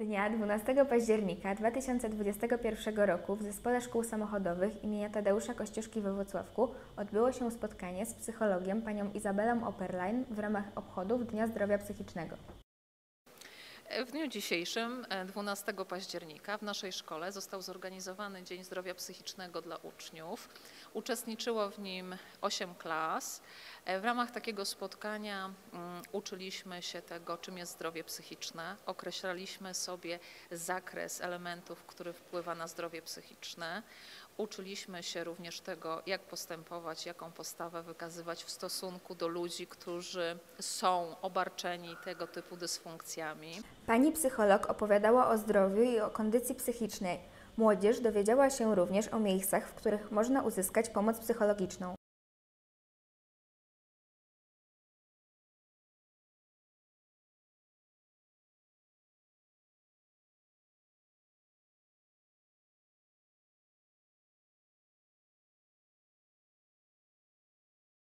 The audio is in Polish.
Dnia 12 października 2021 roku w Zespole Szkół Samochodowych imienia Tadeusza Kościuszki we Włocławku odbyło się spotkanie z psychologiem panią Izabelą Operlein w ramach obchodów Dnia Zdrowia Psychicznego. W dniu dzisiejszym, e, 12 października, w naszej szkole został zorganizowany Dzień Zdrowia Psychicznego dla uczniów. Uczestniczyło w nim 8 klas. E, W ramach takiego spotkania mm, uczyliśmy się tego, czym jest zdrowie psychiczne, określaliśmy sobie zakres elementów, który wpływa na zdrowie psychiczne. Uczyliśmy się również tego, jak postępować, jaką postawę wykazywać w stosunku do ludzi, którzy są obarczeni tego typu dysfunkcjami. Pani psycholog opowiadała o zdrowiu i o kondycji psychicznej. Młodzież dowiedziała się również o miejscach, w których można uzyskać pomoc psychologiczną.